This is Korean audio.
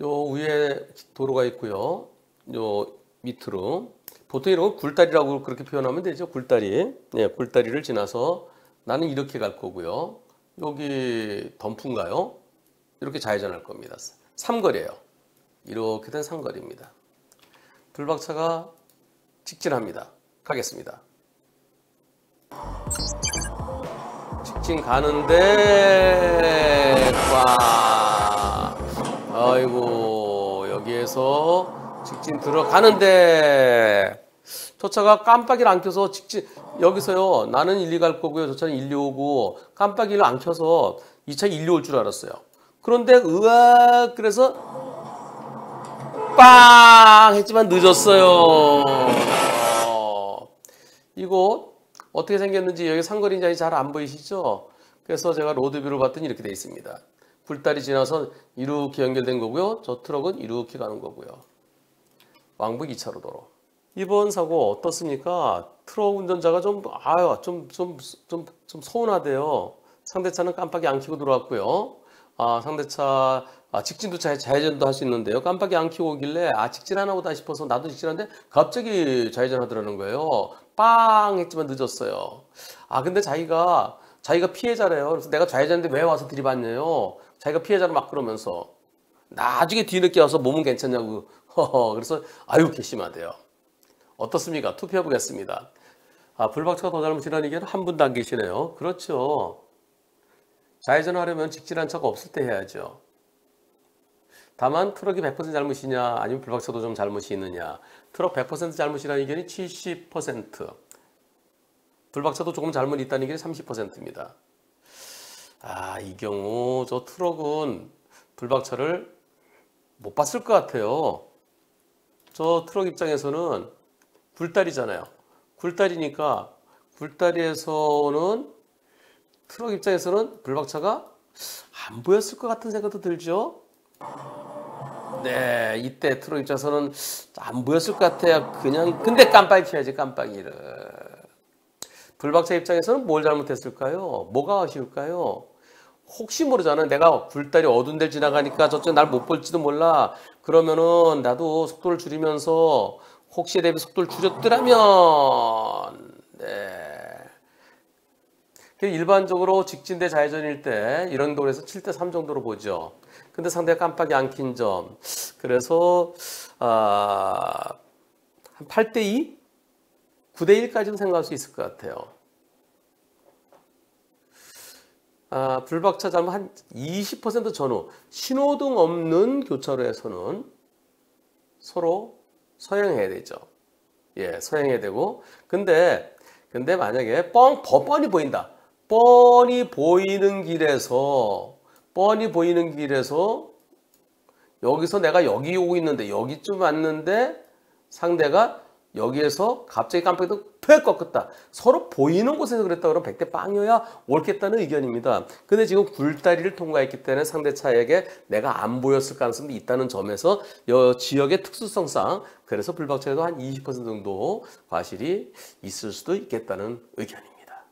요 위에 도로가 있고요. 요 밑으로 보통 이런 건 굴다리라고 그렇게 표현하면 되죠. 굴다리. 네, 굴다리를 지나서 나는 이렇게 갈 거고요. 여기 덤프인가요? 이렇게 좌회전할 겁니다. 삼거리예요. 이렇게 된 삼거리입니다. 불박차가 직진합니다. 가겠습니다. 직진 가는데 와 여기에서 직진 들어가는데 저 차가 깜빡이를 안 켜서 직진 여기서요. 나는 1, 2 갈 거고요. 저 차는 1, 2 오고 깜빡이를 안 켜서 이 차 1, 2 올 줄 알았어요. 그런데 으악 그래서 빵 했지만 늦었어요. 어, 이거 어떻게 생겼는지 여기 상거리인지 잘 안 보이시죠? 그래서 제가 로드뷰를 봤더니 이렇게 돼 있습니다 굴다리 지나서 이렇게 연결된 거고요 저 트럭은 이렇게 가는 거고요 왕복 2차로 도로 이번 사고 어떻습니까? 트럭 운전자가 좀 아유 좀 좀 좀 좀 서운하대요. 상대차는 깜빡이 안 켜고 들어왔고요. 아 상대차 아, 직진도 자, 좌회전도 할 수 있는데요. 깜빡이 안 켜고 오길래 아 직진하나 보다 싶어서 나도 직진하는데 갑자기 좌회전 하더라는 거예요. 빵 했지만 늦었어요. 아 근데 자기가 자기가 피해자래요. 그래서 내가 좌회전인데 왜 와서 들이받냐요. 자기가 피해자를 막 그러면서 나중에 뒤늦게 와서 몸은 괜찮냐고 그래서 아유 괘씸하대요. 어떻습니까? 투표해 보겠습니다. 아, 블박차가 더 잘못이라는 얘기는 한 분도 안 계시네요. 그렇죠. 좌회전하려면 직진한 차가 없을 때 해야죠. 다만 트럭이 100% 잘못이냐 아니면 블박차도 좀 잘못이 있느냐 트럭 100% 잘못이라는 의견이 70% 불박차도 조금 잘못이 있다는 의견이 30%입니다. 아, 이 경우 저 트럭은 불박차를 못 봤을 것 같아요. 저 트럭 입장에서는 굴다리잖아요. 굴다리니까 굴다리에서는 트럭 입장에서는 불박차가 안 보였을 것 같은 생각도 들죠. 네, 이때 트럭 입장에서는 안 보였을 것 같아요. 그냥 근데 깜빡이 켜야지 깜빡이를. 불박차 입장에서는 뭘 잘못했을까요? 뭐가 아쉬울까요? 혹시 모르잖아. 내가 굴다리 어두운 데를 지나가니까 저쪽 날 못 볼지도 몰라. 그러면은 나도 속도를 줄이면서 혹시에 대비 속도를 줄였더라면 네. 일반적으로 직진 대 좌회전일 때 이런 도로에서 7대 3 정도로 보죠. 근데 상대가 깜빡이 안 킨 점. 그래서 아, 한 8대 2? 9대 1까지는 생각할 수 있을 것 같아요. 아, 불박차 잘못 한20% 전후 신호등 없는 교차로에서는 서로 서행해야 되죠. 예, 서행해야 되고. 근데, 근데 만약에 뻥, 뻔히 보인다. 뻔히 보이는 길에서, 뻔히 보이는 길에서 여기서 내가 여기 오고 있는데 여기쯤 왔는데 상대가 여기에서 갑자기 깜빡이도 푹 꺾었다. 서로 보이는 곳에서 그랬다 그러면 100대 빵이어야 옳겠다는 의견입니다. 근데 지금 굴다리를 통과했기 때문에 상대 차에게 내가 안 보였을 가능성도 있다는 점에서 지역의 특수성상 그래서 불박차에도 한 20% 정도 과실이 있을 수도 있겠다는 의견입니다.